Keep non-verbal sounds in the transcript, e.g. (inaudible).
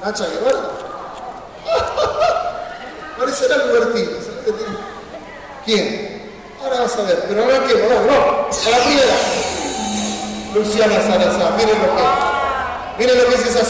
Nacha Guevara. (laughs) Parecerá divertido. ¿Quién? Ahora vas a ver, pero ahora que, no, no, a la primera. Luciana Salazar, miren lo que, miren lo que es esa